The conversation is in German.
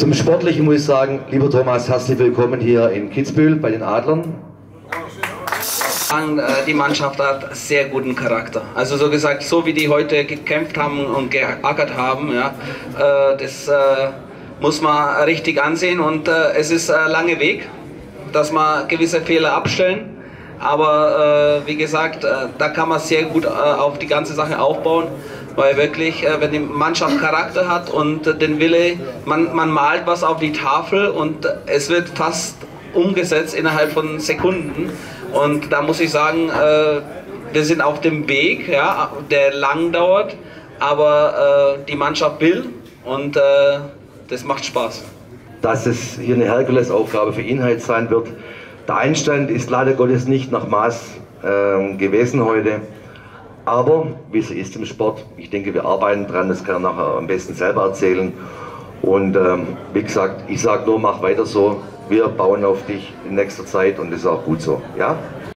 Zum Sportlichen muss ich sagen, lieber Thomas, herzlich willkommen hier in Kitzbühel bei den Adlern. Äh, die Mannschaft hat sehr guten Charakter. Also so gesagt, so wie die heute gekämpft haben und geackert haben, ja, äh, das äh, muss man richtig ansehen und es ist ein langer Weg, dass man gewisse Fehler abstellen. Aber wie gesagt, da kann man sehr gut auf die ganze Sache aufbauen weil wirklich, wenn die Mannschaft Charakter hat und den Wille, man, man malt was auf die Tafel und es wird fast umgesetzt innerhalb von Sekunden. Und da muss ich sagen, äh, wir sind auf dem Weg, ja, der lang dauert, aber äh, die Mannschaft will und äh, das macht Spaß. Dass es hier eine Herkulesaufgabe für Inhalt sein wird. Der Einstand ist leider Gottes nicht nach Maß ähm, gewesen heute. Aber wie es ist im Sport, ich denke, wir arbeiten dran, das kann er nachher am besten selber erzählen. Und ähm, wie gesagt, ich sage nur, mach weiter so. Wir bauen auf dich in nächster Zeit und das ist auch gut so. Ja?